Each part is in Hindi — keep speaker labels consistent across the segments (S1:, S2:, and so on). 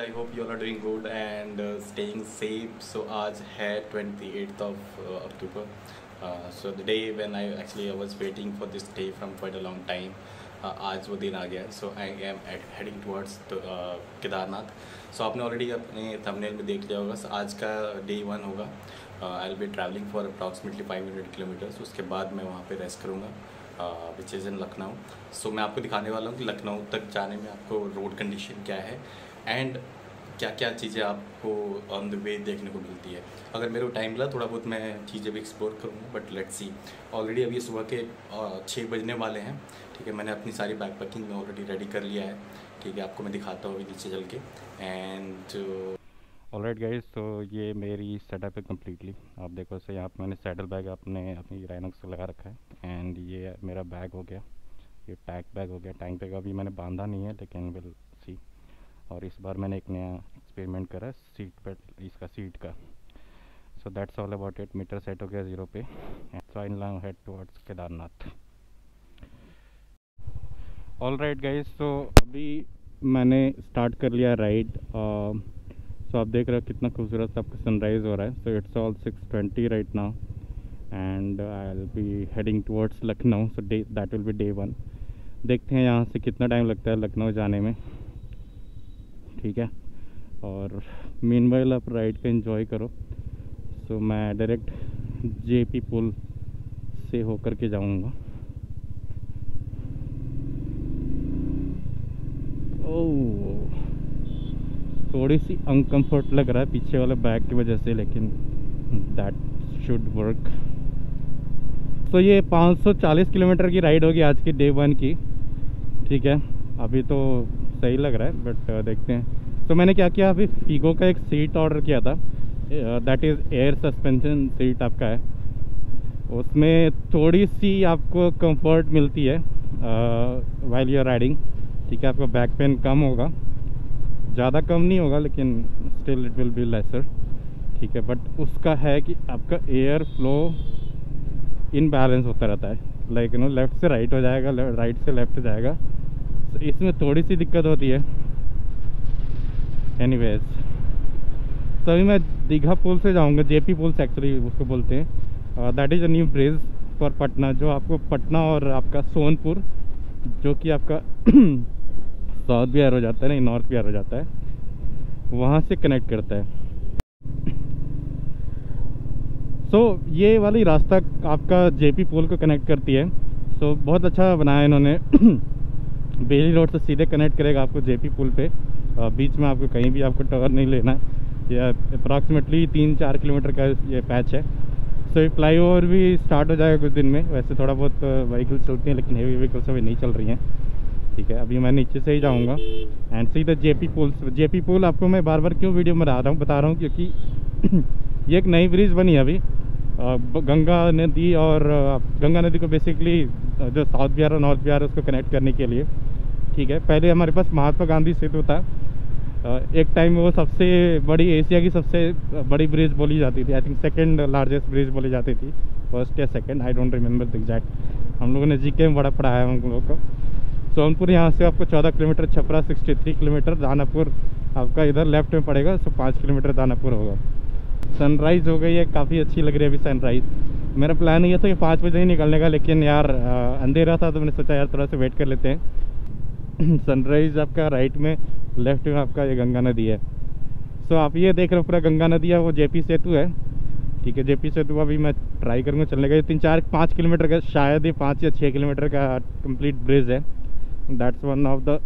S1: I hope you are doing good and staying safe so आज है twenty eighth of October so the day when I actually I was waiting for this day from quite a long time आज वो दिन आ गया. So I am heading towards Kedarnath. So आपने ऑलरेडी अपने थंबनेल में देख लिया होगा. So, आज का डे वन होगा. I will be travelling for approximately five hundred kilometres उसके बाद मैं वहाँ पे रेस्ट करूँगा विच इज़ इन लखनऊ सो मैं आपको दिखाने वाला हूँ कि लखनऊ तक जाने में आपको रोड कंडीशन क्या है. एंड क्या क्या चीज़ें आपको ऑन द वे देखने को मिलती है? अगर मेरे को टाइम मिला, थोड़ा बहुत मैं चीज़ें भी एक्सप्लोर करूँगा बट लेट्स सी ऑलरेडी अभी सुबह के छः बजने वाले हैं, ठीक है? मैंने अपनी सारी बैग पैकिंग में ऑलरेडी रेडी कर लिया है, ठीक है? आपको मैं दिखाता हूँ अभी नीचे चल के. एंड
S2: ऑलराइट गाइस तो ये मेरी सेटअप है कम्प्लीटली आप देखो से यहाँ पर मैंने सैडल बैग अपने अपनी राइनक्स लगा रखा है. एंड ये मेरा बैग हो गया, ये टैंक बैग हो गया. टैंक बैग अभी मैंने बांधा नहीं है, लेकिन विल और इस बार मैंने एक नया एक्सपेरिमेंट करा सीट पर इसका सीट का। So that's all about it meter set हो गया ज़ीरो पे। So I long head towards Kedarnath. All right guys तो अभी मैंने स्टार्ट कर लिया राइड सो आप देख रहे हो कितना खूबसूरत आपका सनराइज़ हो रहा है। So it's all six twenty right now and I will be heading towards Lucknow so day that will be day one देखते हैं यहाँ से कितना टाइम लगता है लखनऊ जाने में। ठीक है? और मीन आप राइड का इन्जॉय करो। सो मैं डायरेक्ट जे पी पुल से होकर के जाऊँगा। थोड़ी सी अनकम्फर्ट लग रहा है पीछे वाले बैग की वजह से, लेकिन दैट शुड वर्क तो ये 540 किलोमीटर की राइड होगी आज की डे वन की। ठीक है? अभी तो सही लग रहा है बट uh, देखते हैं। तो मैंने क्या किया अभी फीगो का एक सीट ऑर्डर किया था। That is air suspension seat आपका है। उसमें थोड़ी सी आपको कंफर्ट मिलती है वाइल यूर राइडिंग ठीक है आपका बैक पेन कम होगा। ज़्यादा कम नहीं होगा लेकिन still it will be lesser ठीक है बट उसका है कि आपका एयर फ्लो इनबैलेंस होता रहता है। लाइक यू नो लेफ़्ट से राइट हो जाएगा राइट से लेफ़्ट जाएगा। तो इसमें थोड़ी सी दिक्कत होती है। एनी वेज तो अभी मैं दीघा पुल से जाऊँगा जेपी पुल से एक्चुअली उसको बोलते हैं। That is a new bridge for Patna जो आपको पटना और आपका सोनपुर जो कि आपका साउथ बिहार हो जाता है नहीं नॉर्थ बिहार हो जाता है वहाँ से कनेक्ट करता है। सो so, ये वाली रास्ता आपका जेपी पुल को कनेक्ट करती है। सो so, बहुत अच्छा बनाया इन्होंने। बेली रोड से सीधे कनेक्ट करेगा आपको जेपी पुल पे। बीच में आपको कहीं भी आपको टर्न नहीं लेना। ये अप्रॉक्सीमेटली तीन चार किलोमीटर का ये पैच है। सो so, ये फ्लाई ओवर भी स्टार्ट हो जाएगा कुछ दिन में। वैसे थोड़ा बहुत व्हीकल चलती हैं लेकिन हेवी व्हीकल्स अभी नहीं चल रही हैं। ठीक है अभी मैं नीचे से ही जाऊँगा। एंड सीधा जेपी पुल जेपी पुल आपको मैं बार बार क्यों वीडियो में रहा हूँ? बता रहा हूँ क्योंकि ये एक नई ब्रिज बनी है अभी। गंगा नदी और गंगा नदी को बेसिकली जो साउथ बिहार और नॉर्थ बिहार उसको कनेक्ट करने के लिए। ठीक है, पहले हमारे पास महात्मा गांधी सेतु था। एक टाइम वो सबसे बड़ी एशिया की सबसे बड़ी ब्रिज बोली जाती थी। I think second largest bridge बोली जाती थी। फ़र्स्ट या second I don't remember the exact हम लोगों ने जी के में बड़ा पढ़ाया है हम लोगों को। सोनपुर यहाँ से आपको 14 किलोमीटर, छपरा 63 किलोमीटर, दानापुर आपका इधर लेफ़्ट में पड़ेगा सो पाँच किलोमीटर दानापुर होगा। सनराइज़ हो गई है, काफ़ी अच्छी लग रही है अभी सनराइज़ मेरा प्लान ये था कि पाँच बजे ही निकलने का, लेकिन यार अंधेरा था तो मैंने सोचा यार थोड़ा सा वेट कर लेते हैं। सनराइज़ आपका राइट में लेफ़्ट में आपका ये गंगा नदी है। सो आप ये देख रहे हो पूरा गंगा नदी है, वो जेपी सेतु है। ठीक है, जेपी सेतु अभी मैं ट्राई करूँगा चलने का। ये तीन, चार, पाँच किलोमीटर का, शायद ही पाँच या छः किलोमीटर का कंप्लीट ब्रिज है। That's one of the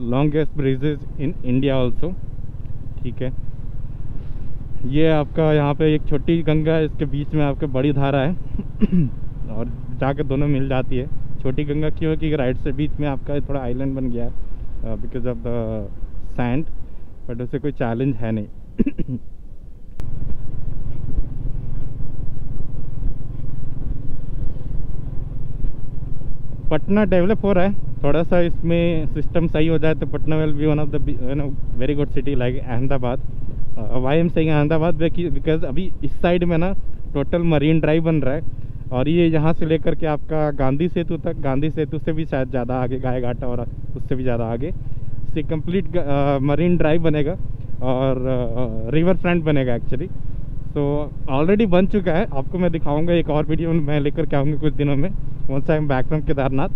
S2: longest bridges in India also ठीक है। ये आपका यहाँ पे एक छोटी गंगा है, इसके बीच में आपके बड़ी धारा है। और जाके दोनों मिल जाती है। छोटी गंगा क्यों कि राइट से बीच में आपका थोड़ा आइलैंड बन गया है because of the sand but उसे कोई चैलेंज है नहीं। पटना डेवलप हो रहा है, थोड़ा सा इसमें सिस्टम सही हो जाए तो Patna will be one of the no very good city like Ahmedabad. Why am saying Ahmedabad? Because अभी इस साइड में ना टोटल मरीन ड्राइव बन रहा है। और ये यहाँ से लेकर के आपका गांधी सेतु तक, गांधी सेतु से भी शायद ज़्यादा आगे, गाय घाटा और उससे भी ज़्यादा आगे। से कंप्लीट मरीन ड्राइव बनेगा और रिवर फ्रंट बनेगा एक्चुअली तो ऑलरेडी बन चुका है। आपको मैं दिखाऊँगा एक और वीडियो मैं लेकर के आऊँगा कुछ दिनों में। I am back from Kedarnath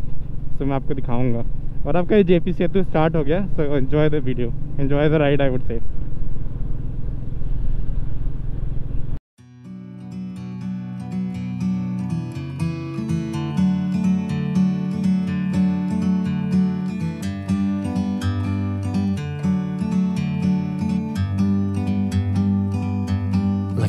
S2: तो मैं आपको दिखाऊँगा। और आपका ये जे पी सेतु स्टार्ट हो गया so enjoy the video enjoy the ride I would say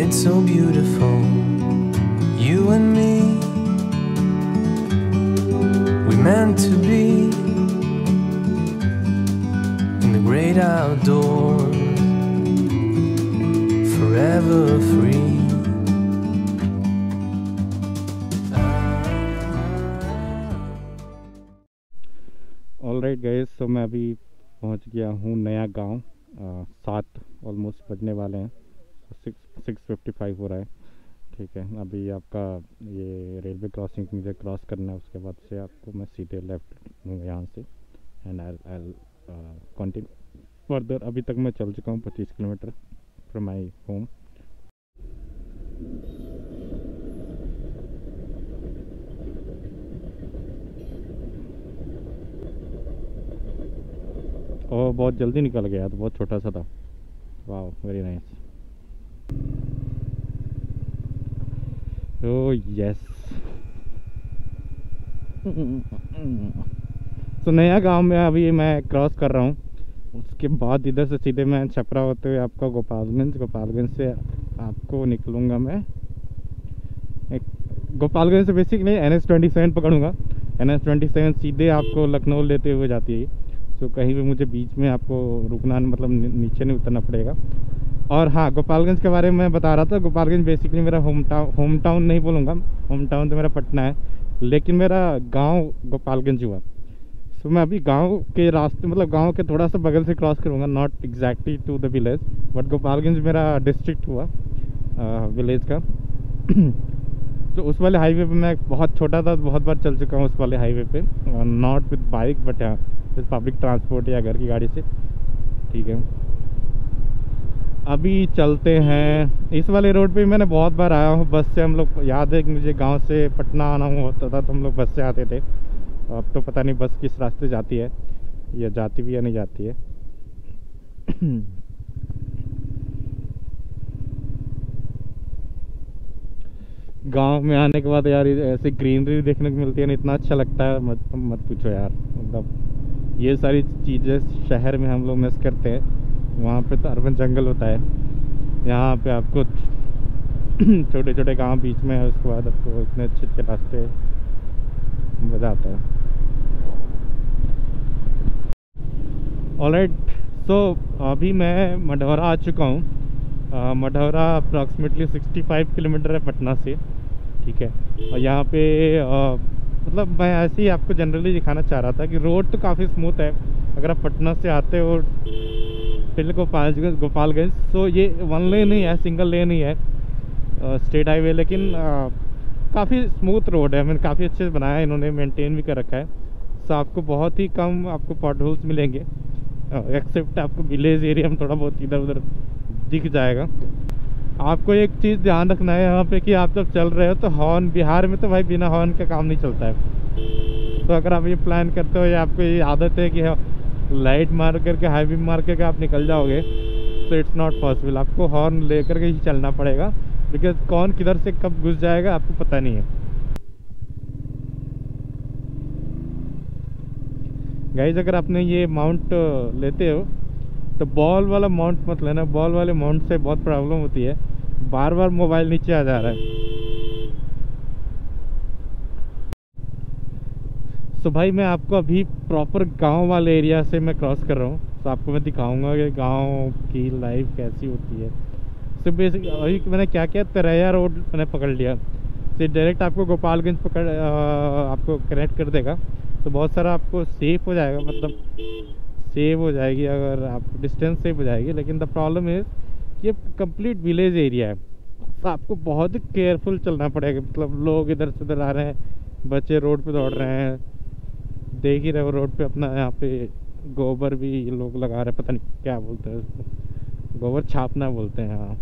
S3: It's so beautiful, you and me. We meant to be in the great outdoors, forever free.
S2: All right guys तो मैं अभी पहुंच गया हूँ नया गांव अ, सात ऑलमोस्ट बजने वाले हैं सिक्स सिक्स फिफ्टी फाइव हो रहा है। ठीक है, अभी आपका ये रेलवे क्रॉसिंग मुझे क्रॉस करना है, उसके बाद से आपको मैं सीधे लेफ़्ट यहाँ से and I I continue further अभी तक मैं चल चुका हूँ पच्चीस किलोमीटर फ्रॉम माई होम और बहुत जल्दी निकल गया तो बहुत छोटा सा था। वाह वेरी नाइस ओ यस तो नया गाँव में अभी मैं क्रॉस कर रहा हूँ। उसके बाद इधर से सीधे मैं छपरा होते हुए आपका गोपालगंज गोपालगंज से आपको निकलूँगा मैं। गोपालगंज से basically N S twenty seven पकड़ूँगा। N S twenty seven सीधे आपको लखनऊ लेते हुए जाती है तो कहीं भी मुझे बीच में आपको रुकना मतलब नीचे नहीं उतरना पड़ेगा। और हाँ गोपालगंज के बारे में बता रहा था। गोपालगंज बेसिकली मेरा होम टाउन होम टाउन नहीं बोलूँगा। होम टाउन तो मेरा पटना है, लेकिन मेरा गाँव गोपालगंज हुआ। सो मैं अभी गाँव के रास्ते मतलब गाँव के थोड़ा सा बगल से क्रॉस करूँगा not exactly to the village but Gopalganj मेरा डिस्ट्रिक्ट हुआ विलेज का। तो उस वाले हाईवे पे मैं बहुत छोटा था, बहुत बार चल चुका हूँ उस वाले हाईवे पे। Not with bike but with public transport या घर की गाड़ी से। ठीक है। अभी चलते हैं। इस वाले रोड पे मैंने बहुत बार आया हूँ। बस से हम लोग, याद है कि मुझे गाँव से पटना आना होता था तो हम लोग बस से आते थे। अब तो पता नहीं बस किस रास्ते जाती है, या जाती भी या नहीं जाती है। गाँव में आने के बाद यार ऐसे ग्रीनरी देखने को मिलती है ना, इतना अच्छा लगता है। मत मत पूछो यार। मतलब ये सारी चीज़ें शहर में हम लोग मिस करते हैं। वहाँ पे तो अर्बन जंगल होता है। यहाँ पे आपको छोटे छोटे गाँव बीच में है, उसके बाद आपको इतने अच्छे अच्छे रास्ते, मज़ा आता है। ऑलराइट सो अभी मैं मढ़ौरा आ चुका हूँ। मढ़ौरा अप्रॉक्सीमेटली 65 किलोमीटर है पटना से, ठीक है। और यहाँ पे मतलब मैं ऐसे ही आपको जनरली दिखाना चाह रहा था कि रोड तो काफ़ी स्मूथ है। अगर आप पटना से आते हो फिर गोपालगंज गोपालगंज तो ये वन लेन ही है सिंगल लेन ही है स्टेट हाईवे लेकिन काफ़ी स्मूथ रोड है। मैंने काफ़ी अच्छे से बनाया है इन्होंने मेंटेन भी कर रखा है। सो आपको बहुत ही कम आपको पॉट होल्स मिलेंगे एक्सेप्ट आपको विलेज एरिया में थोड़ा बहुत इधर उधर दिख जाएगा। आपको एक चीज़ ध्यान रखना है यहाँ पे कि आप जब चल रहे हो तो हॉर्न बिहार में तो भाई बिना हॉर्न का काम नहीं चलता है। तो अगर आप ये प्लान करते हो, या आपको ये आदत है कि लाइट मार करके हाई बीम मार करके आप निकल जाओगे तो इट्स नॉट पॉसिबल आपको हॉर्न लेकर के ही चलना पड़ेगा बिकॉज़ कौन किधर से कब घुस जाएगा, आपको पता नहीं है। गाइज़ अगर आपने ये माउंट लेते हो तो बॉल वाला माउंट मत लेना बॉल वाले माउंट से बहुत प्रॉब्लम होती है। बार बार मोबाइल नीचे आ जा रहा है। सो भाई मैं आपको अभी प्रॉपर गाँव वाले एरिया से मैं क्रॉस कर रहा हूँ। तो आपको मैं दिखाऊँगा कि गाँव की लाइफ कैसी होती है। तो बेसिक अभी मैंने क्या किया तरैया रोड मैंने पकड़ लिया। तो डायरेक्ट आपको गोपालगंज पकड़ आपको कनेक्ट कर देगा। तो बहुत सारा आपको सेफ़ हो जाएगा मतलब सेव हो जाएगी अगर आप डिस्टेंस सेव हो जाएगी। लेकिन द प्रॉब्लम इज़ ये कंप्लीट विलेज एरिया है। तो आपको बहुत ही केयरफुल चलना पड़ेगा। मतलब लोग इधर से उधर आ रहे हैं, बच्चे रोड पे दौड़ रहे हैं। देख ही रहे हो रोड पे अपना यहाँ पे गोबर भी ये लोग लगा रहे हैं पता नहीं क्या बोलते हैं उसको। गोबर छापना बोलते हैं हाँ।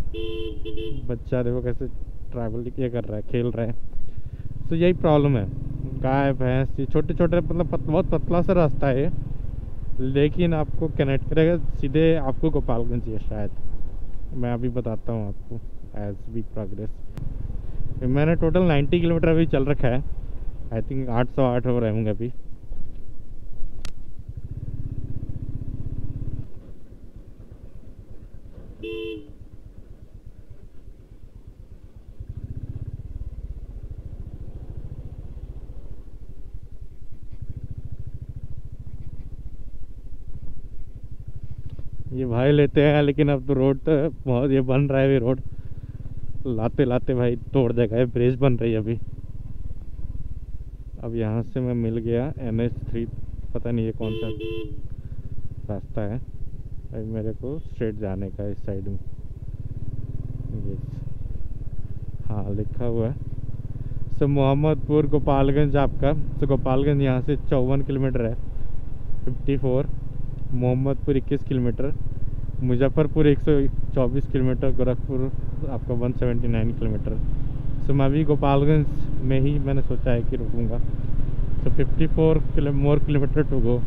S2: बच्चा देखो कैसे ट्रैवल ये कर रहा है खेल रहा है। तो यही प्रॉब्लम है। गाय भैंस ये छोटे छोटे मतलब पत, बहुत पतला सा रास्ता है लेकिन आपको कनेक्ट करेगा सीधे आपको गोपालगंज है शायद। मैं अभी बताता हूँ आपको एज वी प्रोग्रेस मैंने टोटल 90 किलोमीटर अभी चल रखा है। आई थिंक 808 हो रहे होंगे अभी। ये भाई लेते हैं, लेकिन अब तो रोड तो बहुत ये बन रहा है ये रोड। लाते लाते भाई तोड़ देगा, ये ब्रिज बन रही है अभी। अब यहाँ से मैं मिल गया एन एच थ्री पता नहीं ये कौन सा रास्ता है। अभी मेरे को स्ट्रेट जाने का इस साइड में। हाँ लिखा हुआ है। सो मोहम्मदपुर, गोपालगंज आपका। तो गोपालगंज यहाँ से चौवन किलोमीटर है। Fifty four Mohammadpur 21 kilometre. Muzaffarpur 124 kilometre Gorakhpur आपका 179 किलोमीटर। सो मैं अभी गोपालगंज में ही मैंने सोचा है कि रुकूँगा so 54 kilo more kilometre to go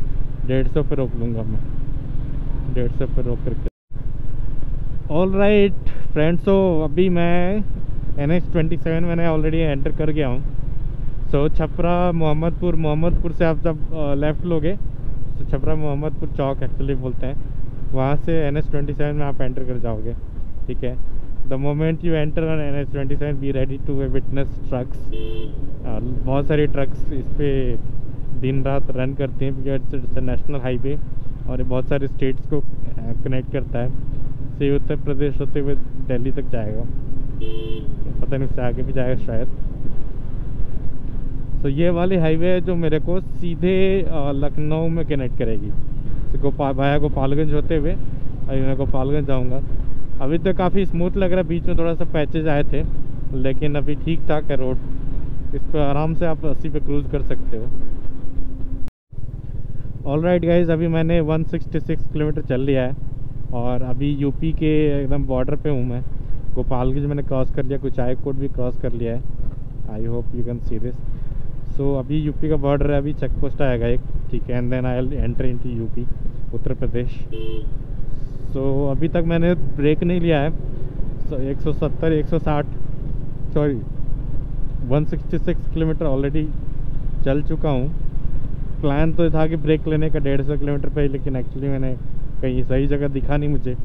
S2: डेढ़ सौ पे रोक लूँगा मैं। डेढ़ सौ पे रोक करके। ऑल राइट फ्रेंड्स सो अभी मैं एन एच ट्वेंटी सेवन मैंने ऑलरेडी एंटर कर गया हूँ। सो so, छपरा मोहम्मदपुर मोहम्मदपुर से आप जब लेफ़्ट लोगे तो छपरा मोहम्मदपुर चौक एक्चुअली बोलते हैं। वहाँ से एन एस ट्वेंटी सेवन में आप एंटर कर जाओगे, ठीक है? The moment you enter on N S twenty seven be ready to witness trucks बहुत सारी ट्रक्स इस पर दिन रात रन करती हैं बिकॉज़ इट्स नेशनल हाईवे और ये बहुत सारे स्टेट्स को कनेक्ट करता है। से उत्तर प्रदेश होते हुए दिल्ली तक जाएगा। पता नहीं उससे आगे भी जाएगा शायद। तो ये वाली हाईवे है जो मेरे को सीधे लखनऊ में कनेक्ट करेगी। गोपाल भाया गोपालगंज होते हुए, अभी मैं गोपालगंज जाऊँगा। अभी तो काफ़ी स्मूथ लग रहा है, बीच में थोड़ा सा पैचेज आए थे, लेकिन अभी ठीक ठाक है रोड इस पर आराम से आप अस्सी पे क्रूज़ कर सकते हो। ऑल राइट गाइज़ अभी मैंने 166 किलोमीटर चल लिया है, और अभी यूपी के एकदम बॉर्डर पे हूँ मैं। गोपालगंज मैंने क्रॉस कर लिया, कुछ कोट भी क्रॉस कर लिया है। I hope you can see this so so, अभी यूपी का बॉर्डर है अभी चेक पोस्ट आएगा एक ठीक है and then I enter in UP Uttar Pradesh so so, अभी तक मैंने ब्रेक नहीं लिया है. सो एक सौ सत्तर एक सौ साठ sorry one sixty six kilometre already चल चुका हूँ. प्लान तो था कि ब्रेक लेने का डेढ़ सौ किलोमीटर पे ही लेकिन एक्चुअली मैंने कहीं सही जगह दिखा नहीं मुझे.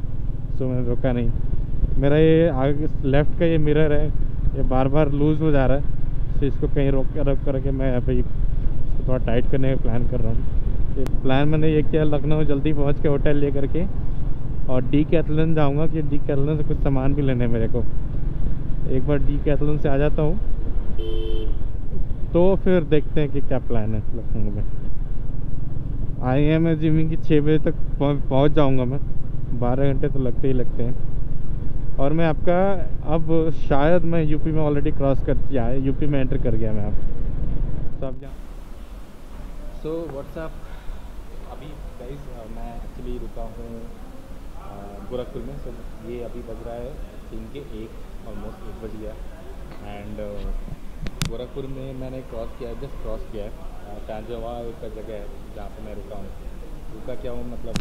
S2: सो मैंने रोका नहीं. मेरा ये आगे लेफ़्ट का ये मिरर है ये बार बार लूज़ हो जा रहा है. तो इसको कहीं रोक कर रोक करके मैं अभी इसको थोड़ा टाइट करने का प्लान कर रहा हूँ। प्लान मैंने ये किया लखनऊ जल्दी पहुँच के होटल ले करके और डी कैथलन जाऊँगा कि डी कैथलन से कुछ सामान भी लेने मेरे को। एक बार डी कैथलन से आ जाता हूँ। तो फिर देखते हैं कि क्या प्लान है लखनऊ में। आई एम एज्यूमिंग कि छः बजे तक पहुँच जाऊँगा मैं। बारह घंटे तो लगते ही लगते हैं। और मैं आपका अब शायद मैं यूपी में ऑलरेडी क्रॉस कर दिया है यूपी में एंटर कर गया मैं अब। तो अब सो व्हाट्सअप अभी गाइस मैं एक्चुअली रुका हूँ गोरखपुर में। सो ये अभी बज रहा है दिन के एक ऑलमोस्ट एक बज गया। एंड गोरखपुर में मैंने क्रॉस किया है जस्ट क्रॉस किया है। टांजवा एक जगह है जहाँ पर मैं रुका हूँ। रुका क्या हूँ? मतलब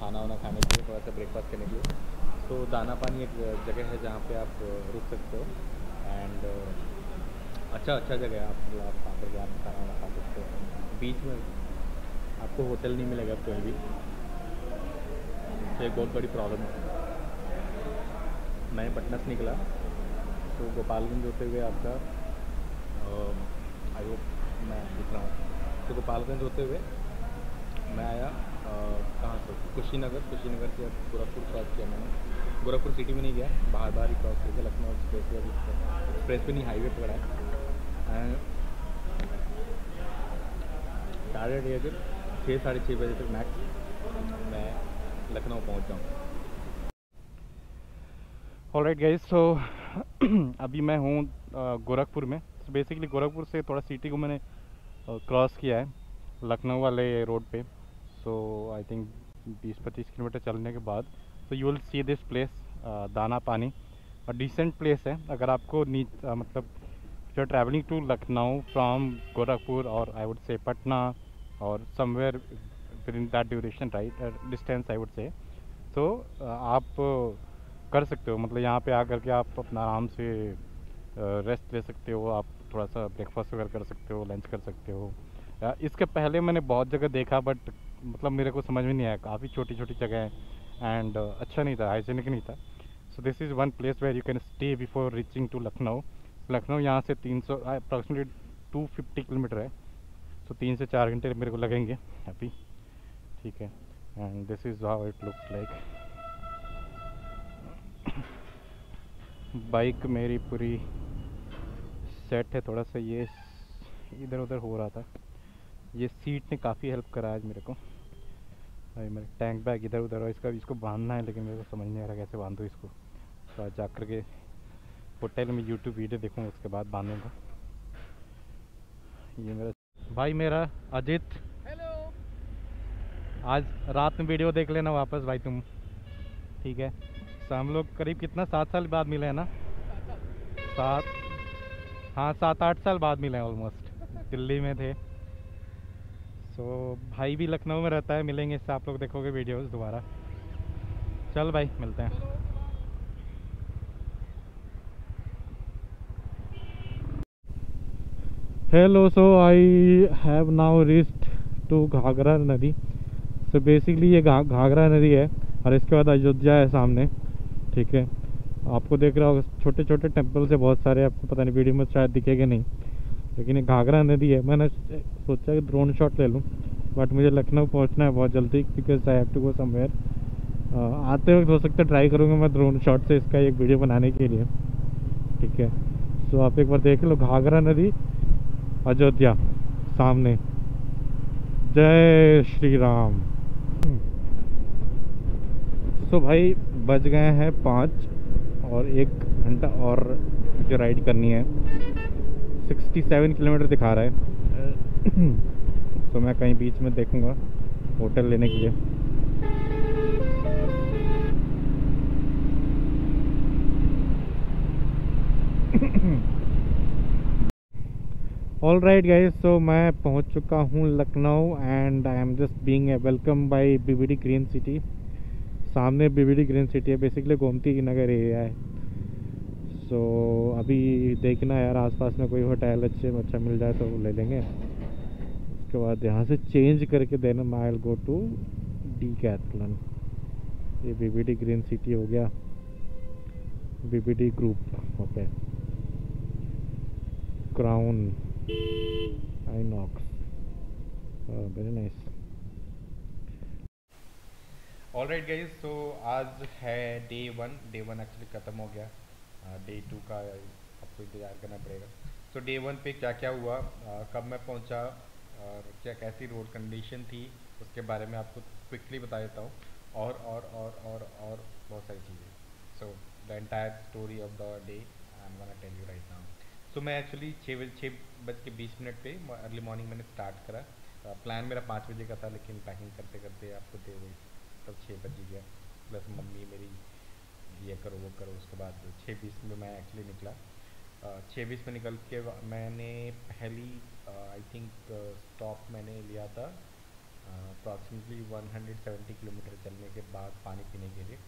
S2: खाना वाना खाने के लिए, थोड़ा सा ब्रेकफास्ट करने के लिए। तो दाना पानी एक जगह है जहाँ पे आप रुक सकते हो। एंड अच्छा अच्छा जगह है। आप वहाँ पर आप खाना वाना खा सकते हो। बीच में आपको होटल नहीं मिलेगा कोई भी। तो एक बहुत बड़ी प्रॉब्लम है। मैं पटना से निकला। तो गोपालगंज होते हुए आपका आई होप मैं दिख रहा हूँ। तो गोपालगंज होते हुए मैं आया कहाँ से? कुशीनगर। कुशीनगर से गोरखपुर क्रॉस किया मैंने। गोरखपुर सिटी में नहीं गया बाहर बाहर ही क्रॉस किया लखनऊ एक्सप्रेस वे एक्सप्रेस पे नहीं हाईवे पकड़ा है। टारगेट ये कि छः साढ़े छः बजे तक मैक्स मैं लखनऊ पहुँच जाऊँ। ऑल राइट गाइज़ सो अभी मैं हूँ गोरखपुर में। So बेसिकली गोरखपुर से थोड़ा सिटी को मैंने क्रॉस किया है, लखनऊ वाले रोड पे। सो आई थिंक 20-25 किलोमीटर चलने के बाद so you will see this place दाना पानी और डिसेंट प्लेस है. अगर आपको नी uh, मतलब you are travelling to Lucknow from Gorakhpur और आई वुड से पटना और somewhere in that duration right distance I would say तो आप कर सकते हो. मतलब यहाँ पे आकर के आप अपना आराम से रेस्ट ले सकते हो. आप थोड़ा सा ब्रेकफास्ट वगैरह कर सकते हो लंच कर सकते हो. इसके पहले मैंने बहुत जगह देखा बट मतलब मेरे को समझ में नहीं आया. काफ़ी छोटी छोटी जगह है. एंड अच्छा नहीं था हाइजीनिक नहीं था. So this is one place where you can stay before reaching to Lucknow Lucknow यहाँ से तीन सौ अप्रॉक्सीमेटली टू फिफ्टी किलोमीटर है. सो तीन से चार घंटे मेरे को लगेंगे अभी ठीक है. And this is how it looks like bike मेरी पूरी सेट है, थोड़ा सा ये इधर उधर हो रहा था. ये सीट ने काफ़ी हेल्प करा आज मेरे को. अभी मेरे टैंक बैग इधर उधर और इसका इसको बांधना है लेकिन मेरे को समझ नहीं आ रहा कैसे बांधूँ इसको। तो आज जाकर के होटल में यूट्यूब वीडियो देखूँगा उसके बाद बांधूँगा। ये मेरा भाई मेरा अजित।
S4: हेलो
S2: आज रात में वीडियो देख लेना वापस भाई तुम। ठीक है? तो हम लोग करीब कितना सात साल बाद मिले हैं ना? सात हाँ सात आठ साल बाद मिले हैं ऑलमोस्ट दिल्ली में थे। सो भाई भी लखनऊ में रहता है, मिलेंगे इससे आप लोग देखोगे वीडियोस दोबारा। चल भाई, मिलते हैं। Hello so I have now reached to Ghaghra नदी। सो बेसिकली ये घाघरा नदी है, और इसके बाद अयोध्या है सामने, ठीक है। आपको देख रहा होगा छोटे छोटे टेम्पल्स से बहुत सारे, आपको पता नहीं वीडियो में शायद दिखेगा नहीं। लेकिन घाघरा नदी है। मैंने सोचा कि ड्रोन शॉट ले लूँ बट मुझे लखनऊ पहुँचना है बहुत जल्दी because I have to go somewhere आते वक्त हो सकता है ट्राई करूँगा मैं ड्रोन शॉट से इसका एक वीडियो बनाने के लिए। ठीक है। तो आप एक बार देख लो घाघरा नदी, अयोध्या, सामने। जय श्री राम सो भाई, बज गए हैं पाँच और एक घंटा और जो राइड करनी है। 67 किलोमीटर दिखा रहा है। तो मैं कहीं बीच में देखूँगा होटल लेने के लिए। ऑल राइट गाइज़ सो मैं पहुँच चुका हूँ Lucknow and I am just being welcome by BBD Green City सामने बीबीडी ग्रीन सिटी है बेसिकली गोमती नगर एरिया है। सो अभी देखना यार, आसपास में कोई होटल अच्छे अच्छा मिल जाए तो ले लेंगे। उसके बाद यहाँ से चेंज करके देना mile go to Decathlon ये बीबीडी ग्रीन सिटी हो गया। BBD group okay Crown INOX very nice all right guys तो आज है day one day one actually ख़त्म हो गया। डे टू का आपको इंतज़ार करना पड़ेगा। तो डे वन पे क्या क्या हुआ? uh, कब मैं पहुँचा और क्या कैसी रोड कंडीशन थी उसके बारे में आपको क्विकली बता देता हूँ। और और और और और बहुत सारी चीज़ें। So the entire story of the day I am tell you right now so मैं एक्चुअली छः बजे छः बज के बीस मिनट पे अर्ली मॉर्निंग मैंने स्टार्ट करा। प्लान मेरा पाँच बजे का था लेकिन पैकिंग करते करते आपको दे गई। तब छः बज गया। प्लस मम्मी ये करो, वो करो। उसके बाद छः बीस में मैं एक्चुअली निकला। छः बीस में निकल के मैंने पहली आई थिंक स्टॉप मैंने लिया था अप्रॉक्सीमेटली 170 किलोमीटर चलने के बाद पानी पीने के लिए।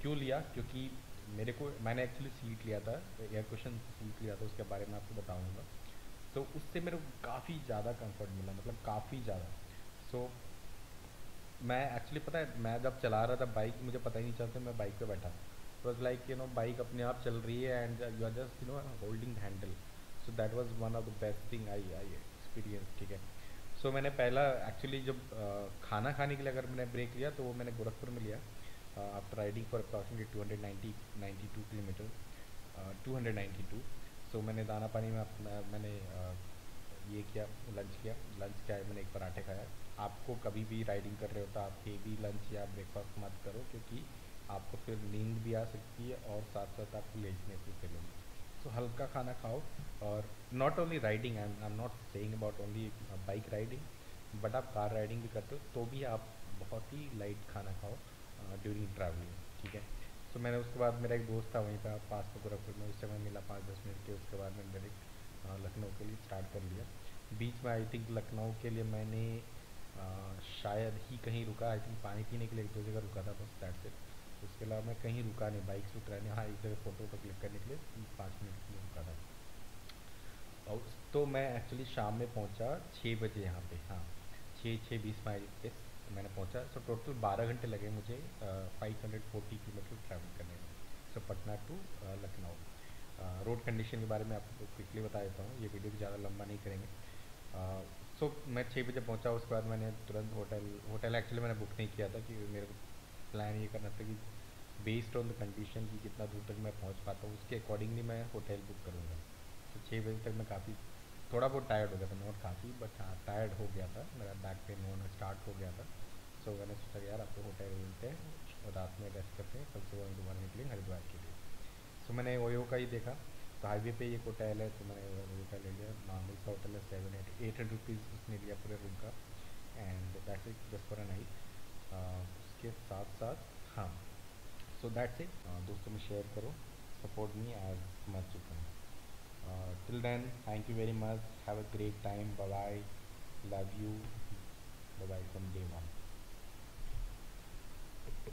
S2: क्यों लिया? क्योंकि मेरे को, मैंने एक्चुअली सीट लिया था एयर क्वेश्चन सीट लिया था, उसके बारे में आपको बताऊँगा। तो उससे मेरे को काफ़ी ज़्यादा कंफर्ट मिला मतलब काफ़ी ज़्यादा। सो मैं एक्चुअली पता है मैं जब चला रहा था बाइक मुझे पता ही नहीं चलता मैं बाइक पे बैठा। तो was like you know bike अपने आप चल रही है and you are just you know holding handle so that was one of the best thing I I experience ठीक है?
S1: सो so, मैंने पहला एक्चुअली जब uh, खाना खाने के लिए अगर मैंने ब्रेक लिया तो वो मैंने गोरखपुर में लिया। After riding for approximately two hundred ninety ninety two kilometre two hundred ninety two so मैंने दाना पानी में अपना मैंने uh, ये किया लंच किया। लंच क्या मैंने एक पराठे खाया। आपको कभी भी राइडिंग कर रहे हो तो आप हेवी लंच या ब्रेकफास्ट मत करो, क्योंकि आपको फिर नींद भी आ सकती है और साथ साथ आपको लेजनेस भी फील होगी। सो हल्का खाना खाओ और not only riding I am not saying about only bike riding but आप कार राइडिंग भी करते हो तो भी आप बहुत ही लाइट खाना खाओ ड्यूरिंग ट्रैवलिंग ठीक है? सो मैंने उसके बाद मेरा एक दोस्त था, वहीं पर पास में गोरखपुर में, उस समय मिला पाँच दस मिनट के, उसके बाद मैंने डायरेक्ट लखनऊ के लिए स्टार्ट कर लिया। बीच में आई थिंक लखनऊ के लिए मैंने शायद ही कहीं रुका आई थिंक पानी पीने के लिए एक दो जगह रुका था बस दैट से उसके अलावा मैं कहीं रुका नहीं बाइक से उतरा नहीं हाँ एक जगह फ़ोटो वोटो क्लिक करने के लिए पाँच मिनट के लिए रुका था। और तो मैं एक्चुअली शाम में पहुँचा छः बजे यहाँ पे हाँ छः छः बीस माइल पे मैंने पहुँचा। सो टोटल बारह घंटे लगे मुझे five hundred forty kilometre travel करने में। So Patna to Lucknow. Road condition के बारे में आपको क्विकली बता देता हूँ, ये वीडियो भी ज़्यादा लंबा नहीं करेंगे। सो uh, मैं छः बजे पहुँचा उसके बाद मैंने तुरंत होटल होटल एक्चुअली मैंने बुक नहीं किया था कि मेरे को प्लान ये करना था कि बेस्ड ऑन द कंडीशन कि कितना दूर तक मैं पहुँच पाता हूँ उसके अकॉर्डिंगली मैं होटल बुक करूँगा। तो छः बजे तक मैं काफ़ी थोड़ा बहुत टायर्ड हो गया था नॉट काफ़ी बट हाँ टायर्ड हो गया था मेरा बैक पेन होना स्टार्ट हो गया था। सो so, मैंने सोचा यार आपको होटल मिलते हैं और रात में रेस्ट करते हैं कल सुबह दोबारा निकलेंगे हरिद्वार के लिए। सो so, मैंने ओयो का ही देखा। तो हाईवे पे एक होटल है तो मैंने होटल ले लिया। नॉर्मल सा होटल है seven eight eight hundred rupees उसने लिया पूरे रूम का। And that's it just for night उसके साथ साथ हाँ। सो दैट्स इट दोस्तों, में शेयर करो। Support me as much you can till then thank you very much have a great time bye love you bye from day one